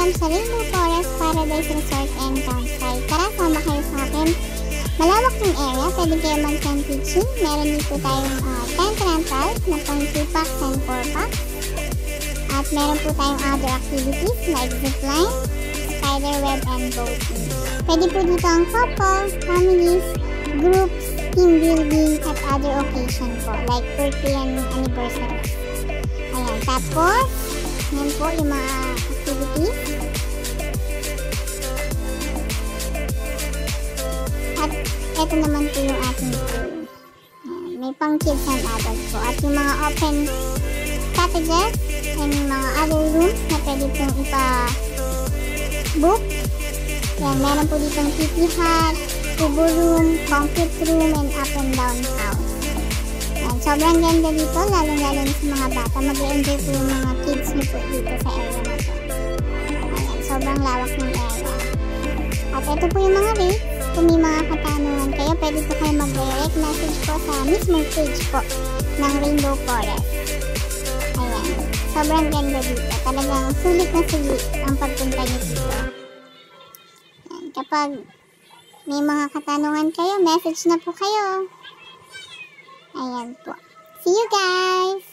welcome sa Rainbow Forest Paradise Resort and Campsite. Tara, sama kayo sa akin. Malawak yung area, pwede kayo mag-tent pitching. Meron dito tayong uh, tent rental na pang 2 packs and 4 packs. At meron po tayong other activities like zipline, spider web, and boating. Pwede po dito ang couple, families, groups, team building, at other occasion po like birthday and anniversary. Ayan, tapos, yan po yung mga At ito naman po yung ating pool. Ayan, may pang kids and adults po. At yung mga open cottages and mga other rooms na pwede pong ipa-book. Yan, meron po ditong tiki hut, kubo room, concrete room, and up and down house. Yan, sobrang ganda dito, lalong-lalo sa mga bata. Mag-enjoy po yung mga kids niyo dito sa area na to. Ayan, sobrang lawak ng area. At ito po yung mga rates. Kung may mga katanungan kayo, pwede po kayo mag-direct message po sa mismong page po ng Rainbow Forest. Ayan, sobrang ganda dito. Talagang sulit na sulit ang pagpunta niyo dito. Ayan, kapag may mga katanungan kayo, message na po kayo. Ayan po. See you guys!